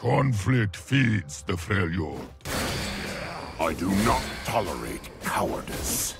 Conflict feeds the failure. I do not tolerate cowardice.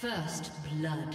First blood.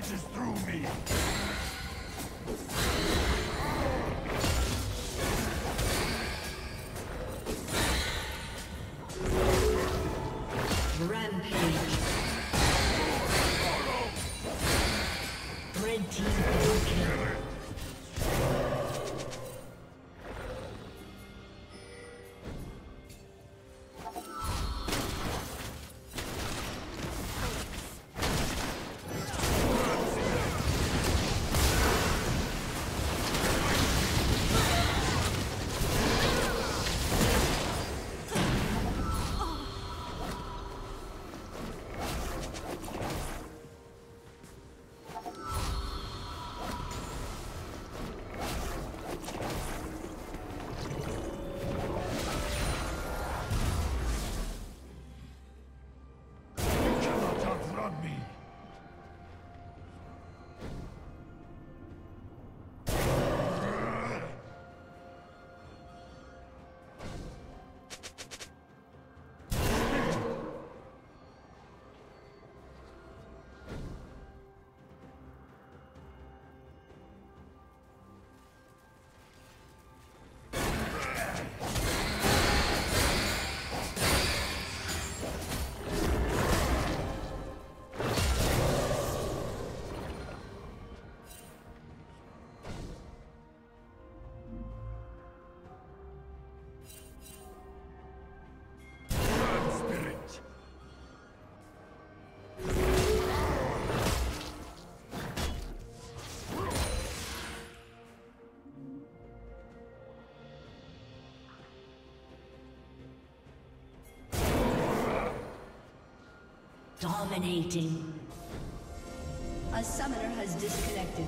Rages through me. Rampage. Red team double. Dominating. A summoner has disconnected.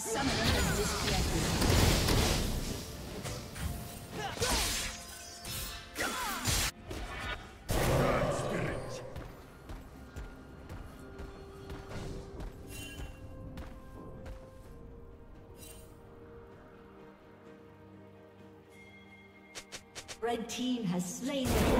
Summoner has disconnected. Red team has slain the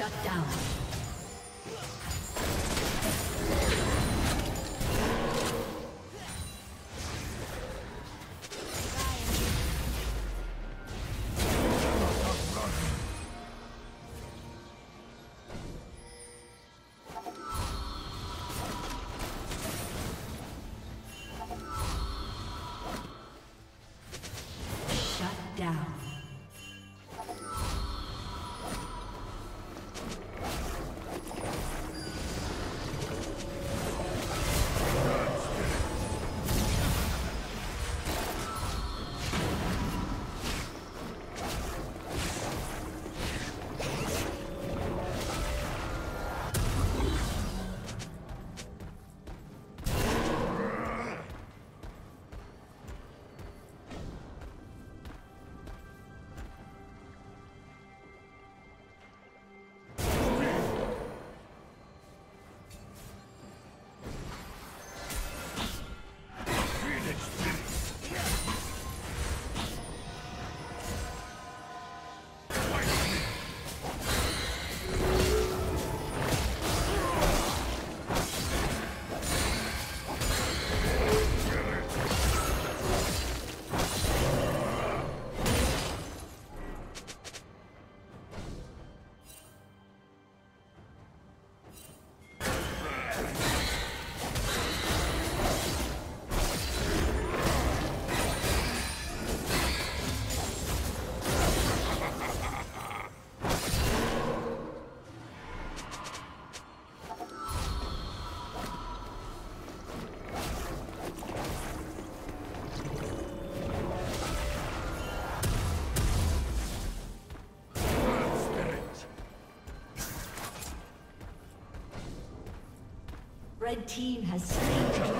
Shut down. Red team has slain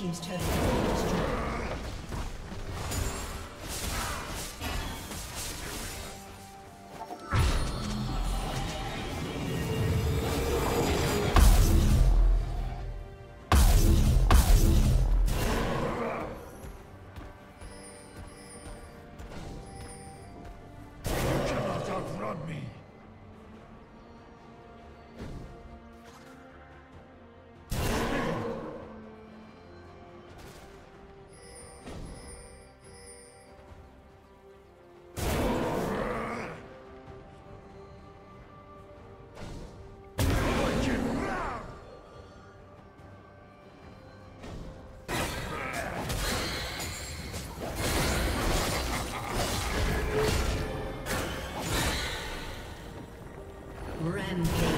Team's turret destroyed. Rampage.